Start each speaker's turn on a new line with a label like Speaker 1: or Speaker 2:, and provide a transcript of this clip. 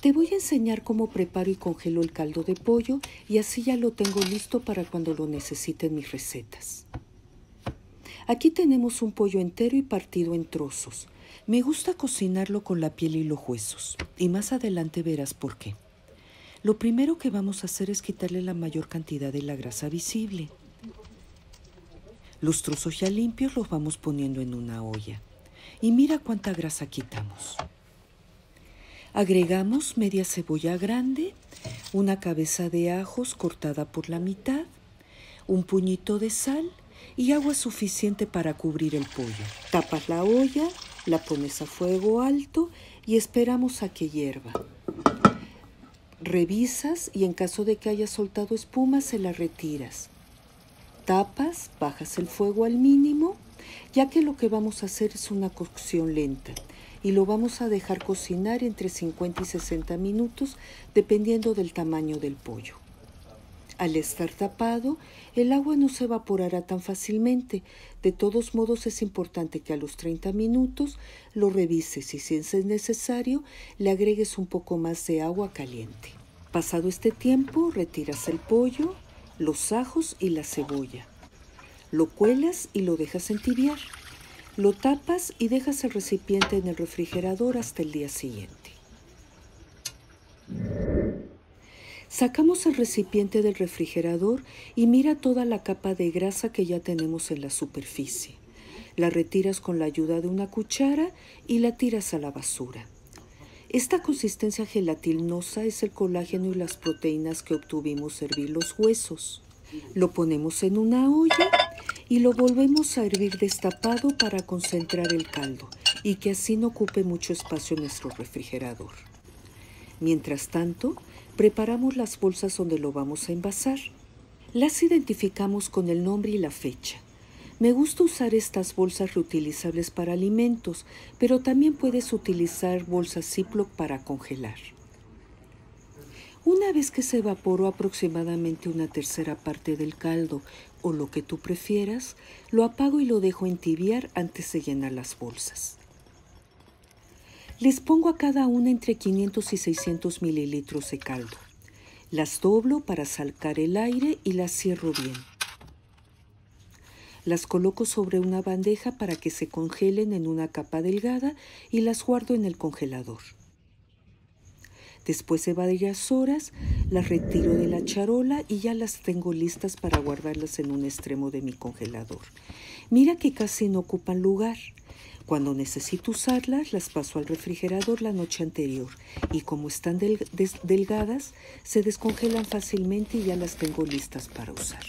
Speaker 1: Te voy a enseñar cómo preparo y congelo el caldo de pollo y así ya lo tengo listo para cuando lo necesiten mis recetas. Aquí tenemos un pollo entero y partido en trozos. Me gusta cocinarlo con la piel y los huesos y más adelante verás por qué. Lo primero que vamos a hacer es quitarle la mayor cantidad de la grasa visible. Los trozos ya limpios los vamos poniendo en una olla. Y mira cuánta grasa quitamos. Agregamos media cebolla grande, una cabeza de ajos cortada por la mitad, un puñito de sal y agua suficiente para cubrir el pollo. Tapas la olla, la pones a fuego alto y esperamos a que hierva. Revisas y en caso de que haya soltado espuma se la retiras. Tapas, bajas el fuego al mínimo, ya que lo que vamos a hacer es una cocción lenta y lo vamos a dejar cocinar entre 50 y 60 minutos dependiendo del tamaño del pollo. Al estar tapado, el agua no se evaporará tan fácilmente. De todos modos es importante que a los 30 minutos lo revises y si es necesario le agregues un poco más de agua caliente. Pasado este tiempo, retiras el pollo, los ajos y la cebolla. Lo cuelas y lo dejas entibiar. Lo tapas y dejas el recipiente en el refrigerador hasta el día siguiente. Sacamos el recipiente del refrigerador y mira toda la capa de grasa que ya tenemos en la superficie. La retiras con la ayuda de una cuchara y la tiras a la basura. Esta consistencia gelatinosa es el colágeno y las proteínas que obtuvimos hervir los huesos. Lo ponemos en una olla y lo volvemos a hervir destapado para concentrar el caldo y que así no ocupe mucho espacio en nuestro refrigerador. Mientras tanto, preparamos las bolsas donde lo vamos a envasar. Las identificamos con el nombre y la fecha. Me gusta usar estas bolsas reutilizables para alimentos, pero también puedes utilizar bolsas Ziploc para congelar. Una vez que se evaporó aproximadamente una tercera parte del caldo o lo que tú prefieras, lo apago y lo dejo entibiar antes de llenar las bolsas. Les pongo a cada una entre 500 y 600 mililitros de caldo. Las doblo para sacar el aire y las cierro bien. Las coloco sobre una bandeja para que se congelen en una capa delgada y las guardo en el congelador. Después de varias horas, las retiro de la charola y ya las tengo listas para guardarlas en un extremo de mi congelador. Mira que casi no ocupan lugar. Cuando necesito usarlas, las paso al refrigerador la noche anterior y como están delgadas, se descongelan fácilmente y ya las tengo listas para usar.